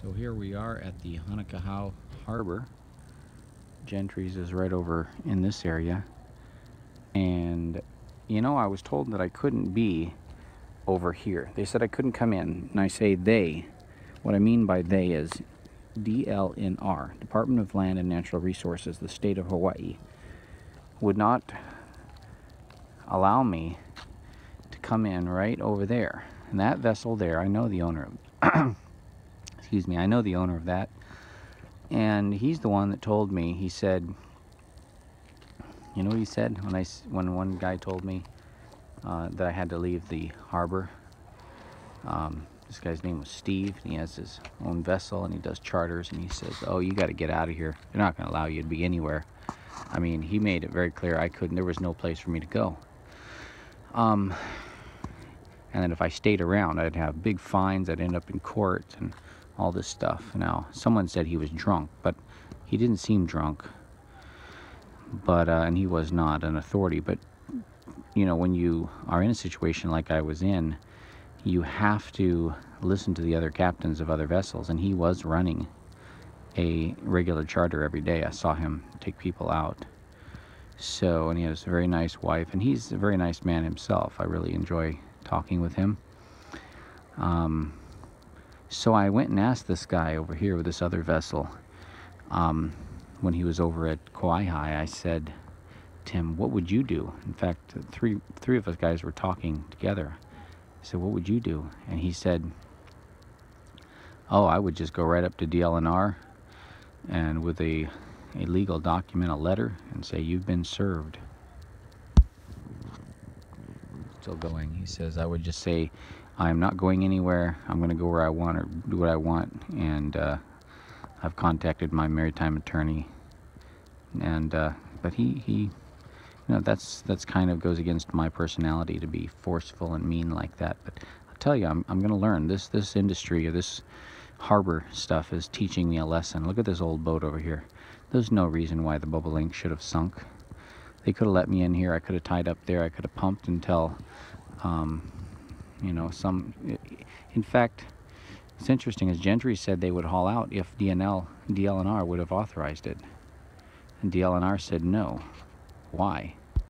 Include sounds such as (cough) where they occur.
So here we are at the Honokohau Harbor. Gentry's is right over in this area. And, you know, I was told that I couldn't be over here. They said I couldn't come in. And I say they. What I mean by they is DLNR, Department of Land and Natural Resources, the state of Hawaii, would not allow me to come in right over there. And that vessel there, I know the owner of (clears throat) excuse me, I know the owner of that. And he's the one that told me, he said, you know what he said when I, when one guy told me uh, that I had to leave the harbor? Um, this guy's name was Steve. and he has his own vessel and he does charters. And he says, oh, you got to get out of here. They're not going to allow you to be anywhere. I mean, he made it very clear I couldn't, there was no place for me to go. Um, and then if I stayed around, I'd have big fines. I'd end up in court and all this stuff. Now, someone said he was drunk, but he didn't seem drunk. But, uh, and he was not an authority. But, you know, when you are in a situation like I was in, you have to listen to the other captains of other vessels. And he was running a regular charter every day. I saw him take people out. So, and he has a very nice wife, and he's a very nice man himself. I really enjoy talking with him. Um, so I went and asked this guy over here with this other vessel, um, when he was over at Kawaihae, I said, Tim, what would you do? In fact, three, three of us guys were talking together. I said, what would you do? And he said, oh, I would just go right up to DLNR and with a, a legal document, a letter, and say, you've been served. Still going. He says, I would just say, I'm not going anywhere. I'm going to go where I want or do what I want. And uh, I've contacted my maritime attorney. And uh, but he he, you know, that's that's kind of goes against my personality to be forceful and mean like that. But I'll tell you, I'm I'm going to learn this this industry or this harbor stuff is teaching me a lesson. Look at this old boat over here. There's no reason why the Bobolink should have sunk. They could have let me in here. I could have tied up there. I could have pumped until. Um, you know, some, in fact, it's interesting, as Gentry said they would haul out if DNL, DLNR would have authorized it. And DLNR said no. Why?